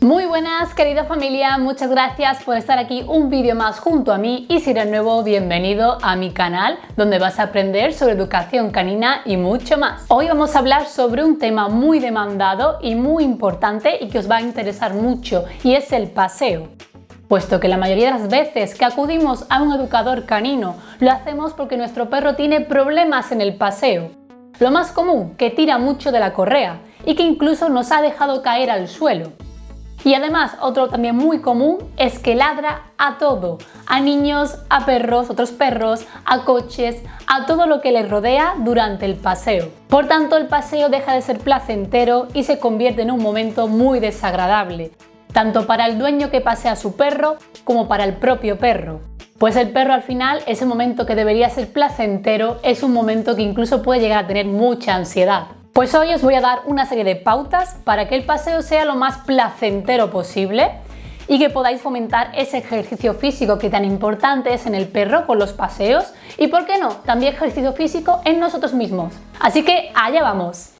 Muy buenas querida familia, muchas gracias por estar aquí un vídeo más junto a mí y si eres nuevo bienvenido a mi canal donde vas a aprender sobre educación canina y mucho más. Hoy vamos a hablar sobre un tema muy demandado y muy importante y que os va a interesar mucho y es el paseo puesto que la mayoría de las veces que acudimos a un educador canino lo hacemos porque nuestro perro tiene problemas en el paseo. Lo más común, que tira mucho de la correa y que incluso nos ha dejado caer al suelo. Y además, otro también muy común es que ladra a todo, a niños, a perros, otros perros, a coches, a todo lo que les rodea durante el paseo. Por tanto, el paseo deja de ser placentero y se convierte en un momento muy desagradable, tanto para el dueño que pasea a su perro como para el propio perro. Pues el perro al final, ese momento que debería ser placentero, es un momento que incluso puede llegar a tener mucha ansiedad. Pues hoy os voy a dar una serie de pautas para que el paseo sea lo más placentero posible y que podáis fomentar ese ejercicio físico que tan importante es en el perro con los paseos y, ¿por qué no?, también ejercicio físico en nosotros mismos. Así que allá vamos.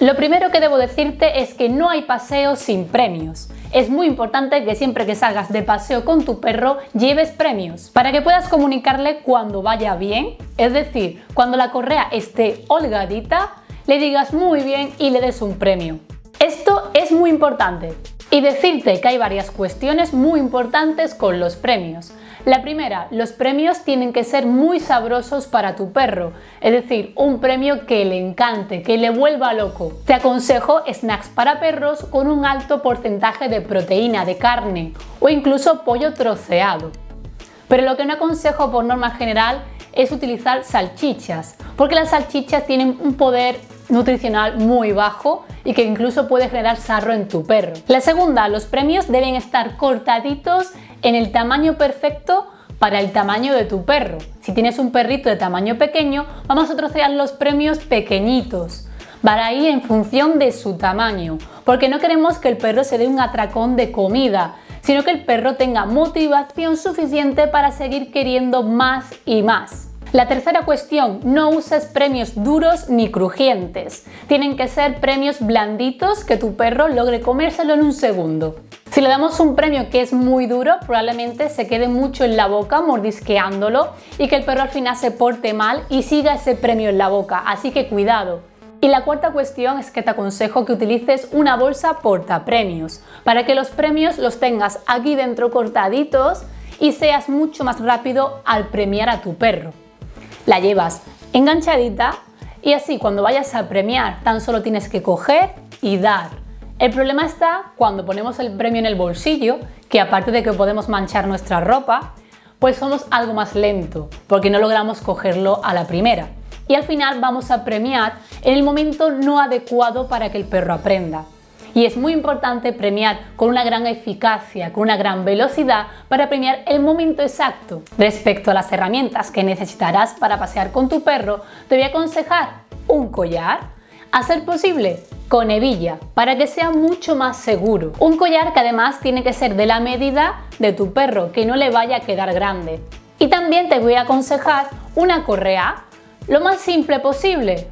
Lo primero que debo decirte es que no hay paseo sin premios. Es muy importante que siempre que salgas de paseo con tu perro lleves premios para que puedas comunicarle cuando vaya bien, es decir, cuando la correa esté holgadita, le digas muy bien y le des un premio. Esto es muy importante. Y decirte que hay varias cuestiones muy importantes con los premios. La primera, los premios tienen que ser muy sabrosos para tu perro, es decir, un premio que le encante, que le vuelva loco. Te aconsejo snacks para perros con un alto porcentaje de proteína, de carne o incluso pollo troceado. Pero lo que no aconsejo por norma general es utilizar salchichas, porque las salchichas tienen un poder nutricional muy bajo y que incluso puede generar sarro en tu perro. La segunda, los premios deben estar cortaditos en el tamaño perfecto para el tamaño de tu perro. Si tienes un perrito de tamaño pequeño, vamos a trocear los premios pequeñitos para ir en función de su tamaño, porque no queremos que el perro se dé un atracón de comida, sino que el perro tenga motivación suficiente para seguir queriendo más y más. La tercera cuestión, no uses premios duros ni crujientes. Tienen que ser premios blanditos que tu perro logre comérselo en un segundo. Si le damos un premio que es muy duro, probablemente se quede mucho en la boca mordisqueándolo y que el perro al final se porte mal y siga ese premio en la boca, así que cuidado. Y la cuarta cuestión es que te aconsejo que utilices una bolsa porta premios, para que los premios los tengas aquí dentro cortaditos y seas mucho más rápido al premiar a tu perro la llevas enganchadita y así cuando vayas a premiar tan solo tienes que coger y dar. El problema está cuando ponemos el premio en el bolsillo, que aparte de que podemos manchar nuestra ropa, pues somos algo más lento, porque no logramos cogerlo a la primera. Y al final vamos a premiar en el momento no adecuado para que el perro aprenda y es muy importante premiar con una gran eficacia, con una gran velocidad para premiar el momento exacto. Respecto a las herramientas que necesitarás para pasear con tu perro, te voy a aconsejar un collar, a ser posible con hebilla para que sea mucho más seguro. Un collar que además tiene que ser de la medida de tu perro, que no le vaya a quedar grande. Y también te voy a aconsejar una correa lo más simple posible,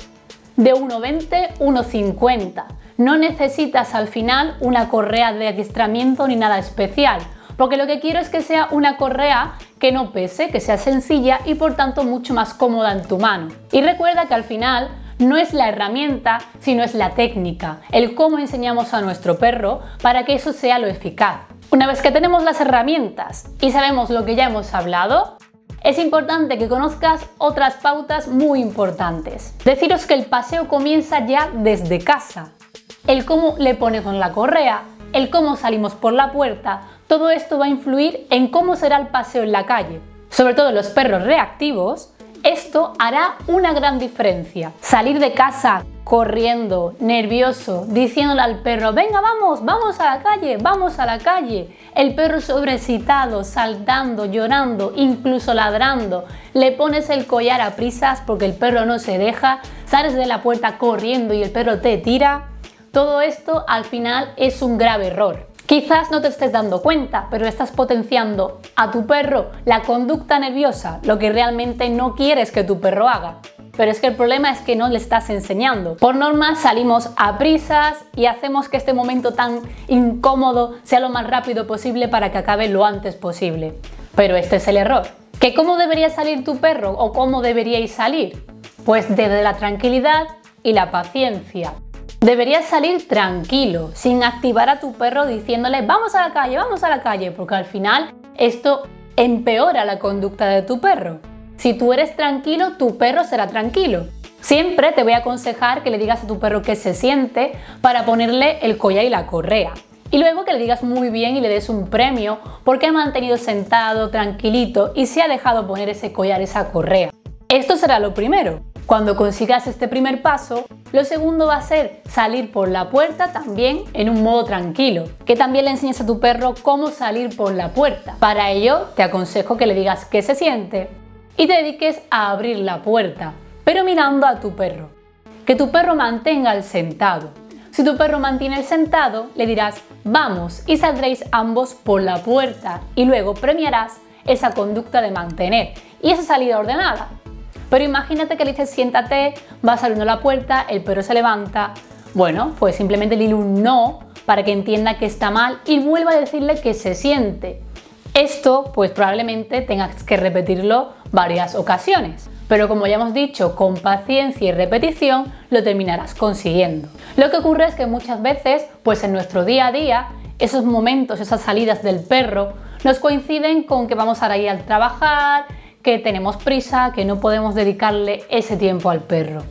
de 1,20, 1,50 no necesitas al final una correa de adiestramiento ni nada especial, porque lo que quiero es que sea una correa que no pese, que sea sencilla y por tanto mucho más cómoda en tu mano. Y recuerda que al final no es la herramienta, sino es la técnica, el cómo enseñamos a nuestro perro para que eso sea lo eficaz. Una vez que tenemos las herramientas y sabemos lo que ya hemos hablado, es importante que conozcas otras pautas muy importantes. Deciros que el paseo comienza ya desde casa el cómo le pones con la correa, el cómo salimos por la puerta, todo esto va a influir en cómo será el paseo en la calle. Sobre todo los perros reactivos, esto hará una gran diferencia. Salir de casa corriendo, nervioso, diciéndole al perro, venga, vamos, vamos a la calle, vamos a la calle. El perro sobrecitado, saltando, llorando, incluso ladrando. Le pones el collar a prisas porque el perro no se deja, sales de la puerta corriendo y el perro te tira Todo esto al final es un grave error. Quizás no te estés dando cuenta, pero estás potenciando a tu perro la conducta nerviosa, lo que realmente no quieres que tu perro haga. Pero es que el problema es que no le estás enseñando. Por norma salimos a prisas y hacemos que este momento tan incómodo sea lo más rápido posible para que acabe lo antes posible. Pero este es el error. ¿Que cómo debería salir tu perro o cómo deberíais salir? Pues desde la tranquilidad y la paciencia. Deberías salir tranquilo, sin activar a tu perro diciéndole vamos a la calle, vamos a la calle, porque al final esto empeora la conducta de tu perro. Si tú eres tranquilo, tu perro será tranquilo. Siempre te voy a aconsejar que le digas a tu perro que se siente para ponerle el collar y la correa. Y luego que le digas muy bien y le des un premio porque ha mantenido sentado, tranquilito y se ha dejado poner ese collar, esa correa. Esto será lo primero. Cuando consigas este primer paso, lo segundo va a ser salir por la puerta también en un modo tranquilo, que también le enseñes a tu perro cómo salir por la puerta. Para ello, te aconsejo que le digas qué se siente y te dediques a abrir la puerta, pero mirando a tu perro. Que tu perro mantenga el sentado. Si tu perro mantiene el sentado, le dirás vamos y saldréis ambos por la puerta y luego premiarás esa conducta de mantener y esa salida ordenada. Pero imagínate que le dices siéntate, vas abriendo la puerta, el perro se levanta. Bueno, pues simplemente dile un no para que entienda que está mal y vuelva a decirle que se siente. Esto pues probablemente tengas que repetirlo varias ocasiones. Pero como ya hemos dicho, con paciencia y repetición lo terminarás consiguiendo. Lo que ocurre es que muchas veces, pues en nuestro día a día, esos momentos, esas salidas del perro, nos coinciden con que vamos a ir al trabajar, que tenemos prisa, que no podemos dedicarle ese tiempo al perro.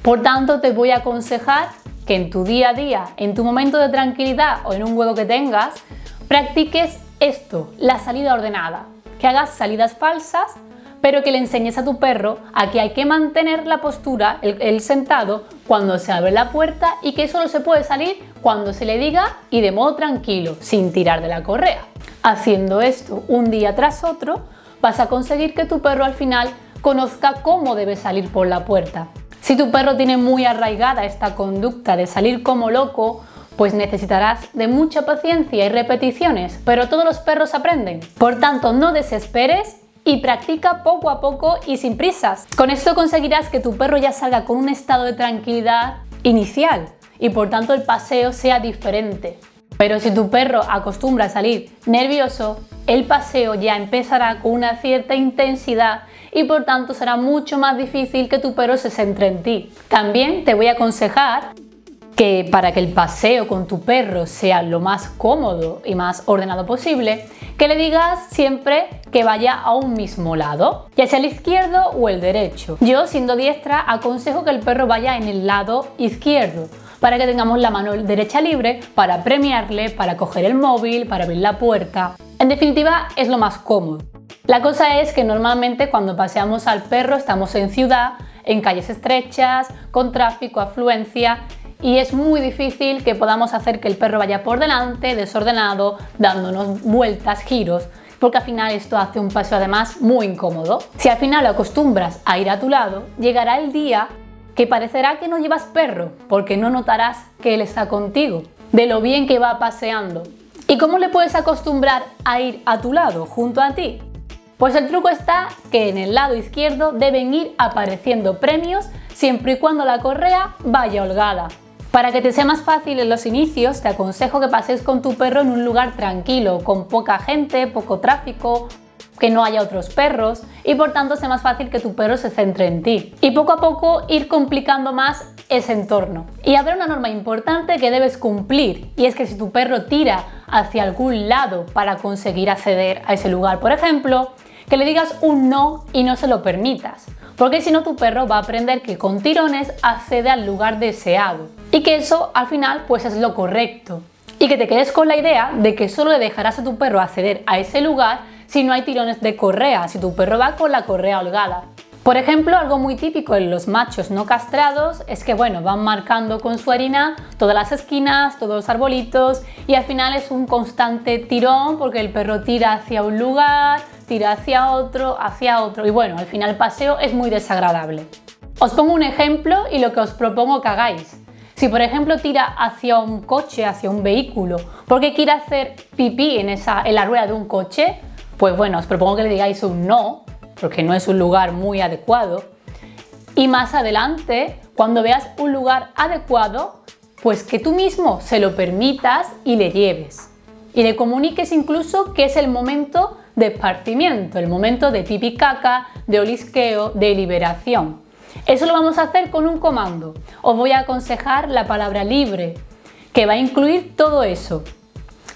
Por tanto, te voy a aconsejar que en tu día a día, en tu momento de tranquilidad o en un juego que tengas, practiques esto, la salida ordenada, que hagas salidas falsas, pero que le enseñes a tu perro a que hay que mantener la postura, el, sentado, cuando se abre la puerta y que solo se puede salir cuando se le diga y de modo tranquilo, sin tirar de la correa. Haciendo esto un día tras otro, vas a conseguir que tu perro al final conozca cómo debe salir por la puerta. Si tu perro tiene muy arraigada esta conducta de salir como loco, pues necesitarás de mucha paciencia y repeticiones, pero todos los perros aprenden. Por tanto, no desesperes y practica poco a poco y sin prisas. Con esto conseguirás que tu perro ya salga con un estado de tranquilidad inicial y por tanto el paseo sea diferente. Pero si tu perro acostumbra a salir nervioso, el paseo ya empezará con una cierta intensidad y por tanto será mucho más difícil que tu perro se centre en ti. También te voy a aconsejar que para que el paseo con tu perro sea lo más cómodo y más ordenado posible, que le digas siempre que vaya a un mismo lado, ya sea el izquierdo o el derecho. Yo, siendo diestra, aconsejo que el perro vaya en el lado izquierdo, para que tengamos la mano derecha libre para premiarle, para coger el móvil, para abrir la puerta. En definitiva, es lo más cómodo. La cosa es que normalmente cuando paseamos al perro estamos en ciudad, en calles estrechas, con tráfico, afluencia, y es muy difícil que podamos hacer que el perro vaya por delante, desordenado, dándonos vueltas, giros, porque al final esto hace un paseo además muy incómodo. Si al final lo acostumbras a ir a tu lado, llegará el día que parecerá que no llevas perro, porque no notarás que él está contigo, de lo bien que va paseando. ¿Y cómo le puedes acostumbrar a ir a tu lado, junto a ti? Pues el truco está que en el lado izquierdo deben ir apareciendo premios siempre y cuando la correa vaya holgada. Para que te sea más fácil en los inicios, te aconsejo que pases con tu perro en un lugar tranquilo, con poca gente, poco tráfico, que no haya otros perros y por tanto sea más fácil que tu perro se centre en ti. Y poco a poco ir complicando más ese entorno. Y habrá una norma importante que debes cumplir y es que si tu perro tira hacia algún lado para conseguir acceder a ese lugar, por ejemplo, que le digas un no y no se lo permitas. Porque si no tu perro va a aprender que con tirones accede al lugar deseado y que eso al final pues es lo correcto. Y que te quedes con la idea de que solo le dejarás a tu perro acceder a ese lugar si no hay tirones de correa, si tu perro va con la correa holgada. Por ejemplo, algo muy típico en los machos no castrados es que bueno, van marcando con su harina todas las esquinas, todos los arbolitos y al final es un constante tirón porque el perro tira hacia un lugar, tira hacia otro, hacia otro y bueno, al final el paseo es muy desagradable. Os pongo un ejemplo y lo que os propongo que hagáis. Si por ejemplo tira hacia un coche, hacia un vehículo, porque quiere hacer pipí en, esa, en la rueda de un coche, pues bueno, os propongo que le digáis un no, porque no es un lugar muy adecuado. Y más adelante, cuando veas un lugar adecuado, pues que tú mismo se lo permitas y le lleves. Y le comuniques incluso que es el momento de esparcimiento, el momento de pipi caca, de olisqueo, de liberación. Eso lo vamos a hacer con un comando. Os voy a aconsejar la palabra libre, que va a incluir todo eso.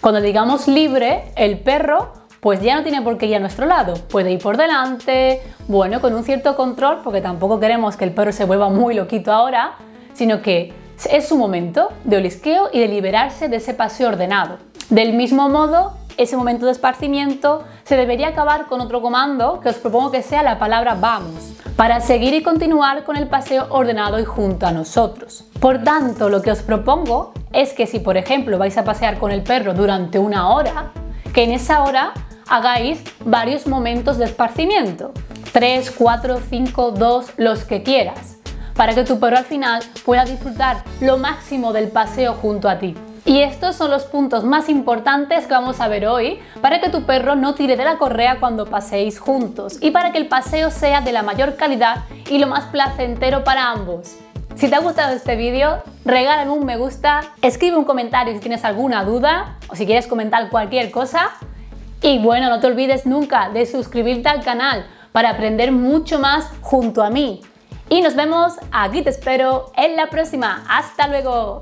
Cuando digamos libre, el perro pues ya no tiene por qué ir a nuestro lado. Puede ir por delante, bueno, con un cierto control, porque tampoco queremos que el perro se vuelva muy loquito ahora, sino que es su momento de olisqueo y de liberarse de ese paseo ordenado. Del mismo modo, ese momento de esparcimiento se debería acabar con otro comando que os propongo que sea la palabra vamos, para seguir y continuar con el paseo ordenado y junto a nosotros. Por tanto, lo que os propongo es que si por ejemplo vais a pasear con el perro durante una hora, que en esa hora hagáis varios momentos de esparcimiento. 3, 4, 5, 2, los que quieras, para que tu perro al final pueda disfrutar lo máximo del paseo junto a ti. Y estos son los puntos más importantes que vamos a ver hoy para que tu perro no tire de la correa cuando paseéis juntos y para que el paseo sea de la mayor calidad y lo más placentero para ambos. Si te ha gustado este vídeo, regálame un me gusta, escribe un comentario si tienes alguna duda o si quieres comentar cualquier cosa. Y bueno, no te olvides nunca de suscribirte al canal para aprender mucho más junto a mí. Y nos vemos, aquí te espero en la próxima. ¡Hasta luego!